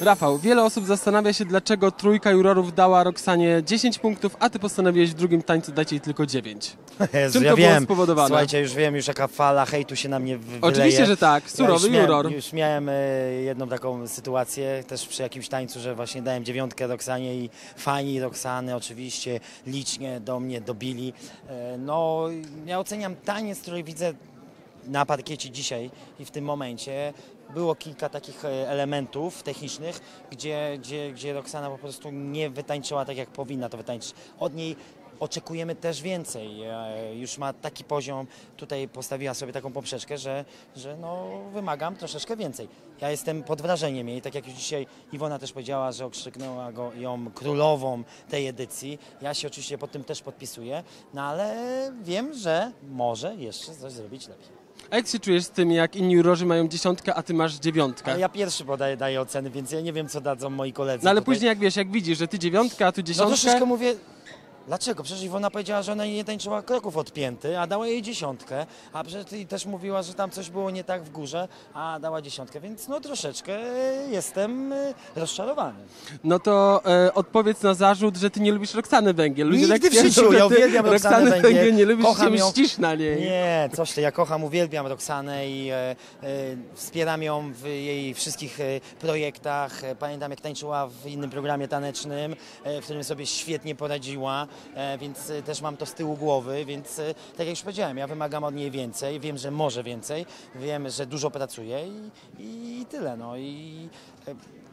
Rafał, wiele osób zastanawia się, dlaczego trójka jurorów dała Roxanie 10 punktów, a ty postanowiłeś w drugim tańcu dać jej tylko 9. Jezu, Czym ja to było wiem. spowodowane? Słuchajcie, już wiem, już jaka fala hejtu się na mnie wy- wyleje. Oczywiście, że tak, surowy ja już juror. Miałem, już miałem e, jedną taką sytuację też przy jakimś tańcu, że właśnie dałem dziewiątkę Roxanie i fani Roxany oczywiście licznie do mnie dobili. E, no, ja oceniam taniec, który widzę na parkiecie dzisiaj i w tym momencie. Było kilka takich e, elementów technicznych, gdzie, gdzie, gdzie Roxana po prostu nie wytańczyła tak, jak powinna to wytańczyć. Od niej oczekujemy też więcej. E, Już ma taki poziom, tutaj postawiła sobie taką poprzeczkę, że, że no, wymagam troszeczkę więcej. Ja jestem pod wrażeniem jej, tak jak już dzisiaj Iwona też powiedziała, że okrzyknęła go, ją królową tej edycji. Ja się oczywiście pod tym też podpisuję, no ale wiem, że może jeszcze coś zrobić lepiej. A jak się czujesz z tym, jak inni jurorzy mają dziesiątkę, a ty masz dziewiątkę? Ale ja pierwszy podaję daję oceny, więc ja nie wiem, co dadzą moi koledzy. No ale tutaj. później jak wiesz, jak widzisz, że ty dziewiątka, a tu No dziesiątkę, troszeczkę mówię, dlaczego? Przecież Iwona powiedziała, że ona nie tańczyła kroków od pięty, a dała jej dziesiątkę, a przecież też mówiła, że tam coś było nie tak w górze, a dała dziesiątkę, więc no troszeczkę jestem e, rozczarowany. no to e, odpowiedz na zarzut, że ty nie lubisz Roxany Węgiel. Ludzie Nigdy tak w życiu, ja uwielbiam Roxanę Węgiel, Węgiel nie lubisz, kocham się ją. mścisz na niej. Nie, coś ty, ja kocham, uwielbiam Roxanę i e, e, wspieram ją w jej wszystkich e, projektach. Pamiętam jak tańczyła w innym programie tanecznym, e, w którym sobie świetnie poradziła, więc e, też mam to z tyłu głowy, więc e, tak jak już powiedziałem, ja wymagam od niej więcej, wiem, że może więcej, wiem, że dużo pracuje i, i tyle, no i...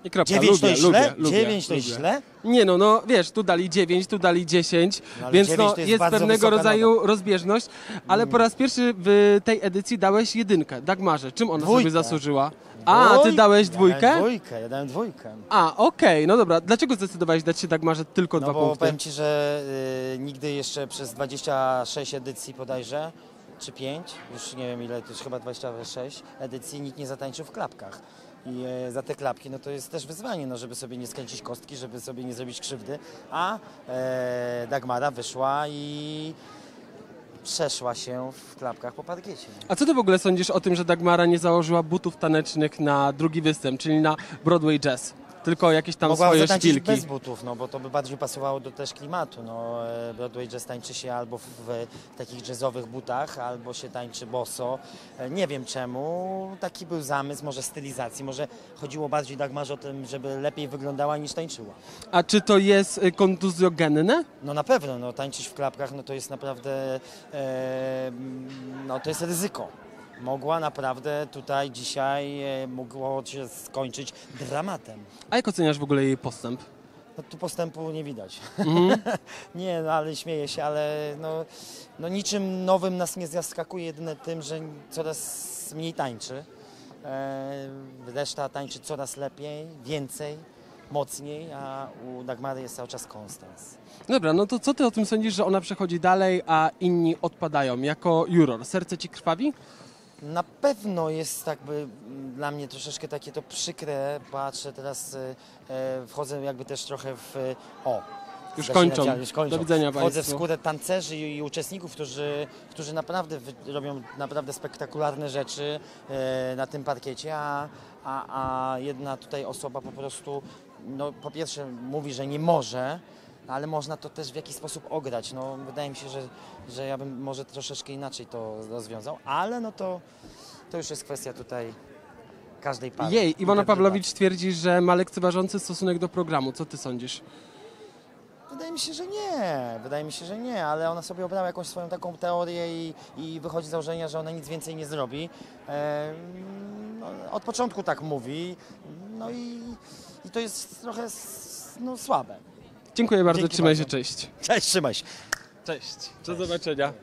I kropka, Dziewięć lubię, to jest lubię, źle? lubię, Dziewięć to jest lubię. źle? Nie no, no wiesz, tu dali 9, tu dali 10, No, ale więc 9 no, to jest jest, bardzo pewnego wysoka rodzaju rozbieżność, ale po raz pierwszy w tej edycji dałeś jedynkę, Dagmarze. Czym ona Dwójkę. sobie zasłużyła? A, ty Dwójkę. dałeś Ja dwójkę? dałem dwójkę, ja dałem dwójkę. A, okej, no dobra. Dlaczego zdecydowałeś dać się Dagmarze tylko No dwa bo punkty? powiem Ci, że y, nigdy jeszcze przez 26 edycji bodajże, czy 5, już nie wiem ile, to już chyba 26 edycji, nikt nie zatańczył w klapkach. I e, za te klapki, no to jest też wyzwanie, no żeby sobie nie skręcić kostki, żeby sobie nie zrobić krzywdy, a e, Dagmara wyszła i przeszła się w klapkach po parkiecie. A co ty w ogóle sądzisz o tym, że Dagmara nie założyła butów tanecznych na drugi występ, czyli na Broadway Jazz? Tylko jakieś tam Mogła swoje zatańczyć szpilki. bez butów, no bo to by bardziej pasowało do też klimatu. No, e, Broadway jazz tańczy się albo w, w takich jazzowych butach, albo się tańczy boso. E, Nie wiem czemu. Taki był zamysł, może stylizacji, może chodziło bardziej Dagmarze o tym, żeby lepiej wyglądała niż tańczyła. A czy to jest y, kontuzjogenne? No na pewno, no, tańczyć w klapkach no, to jest naprawdę e, no, to jest ryzyko. Mogła naprawdę tutaj dzisiaj e, mogło się skończyć dramatem. A jak oceniasz w ogóle jej postęp? No tu postępu nie widać. Mhm. nie, no ale śmieję się, ale no, no niczym nowym nas nie zaskakuje, jedyne tym, że coraz mniej tańczy. E, reszta tańczy coraz lepiej, więcej, mocniej, a u Dagmary jest cały czas konstans. Dobra, no to co ty o tym sądzisz, że ona przechodzi dalej, a inni odpadają? Jako juror, serce ci krwawi? Na pewno jest jakby dla mnie troszeczkę takie to przykre, patrzę teraz, e, wchodzę jakby też trochę w, o, Już kończą. już kończą. Do widzenia Wchodzę w skórę tancerzy i, i uczestników, którzy, którzy naprawdę wy, robią naprawdę spektakularne rzeczy e, na tym parkiecie, a, a, a jedna tutaj osoba po prostu, no po pierwsze mówi, że nie może, ale można to też w jakiś sposób ograć. No, wydaje mi się, że, że ja bym może troszeczkę inaczej to rozwiązał, ale no to, to już jest kwestia tutaj każdej pary. Jej, Iwona. Pawlowicz twierdzi, że ma lekceważący stosunek do programu. Co ty sądzisz? Wydaje mi się, że nie. Wydaje mi się, że nie, ale ona sobie obrała jakąś swoją taką teorię i, i wychodzi z założenia, że ona nic więcej nie zrobi. No, od początku tak mówi, no i, i to jest trochę no, słabe. Dziękuję bardzo, Dzięki trzymaj bardzo. się, cześć. Cześć, trzymaj się. Cześć, do zobaczenia.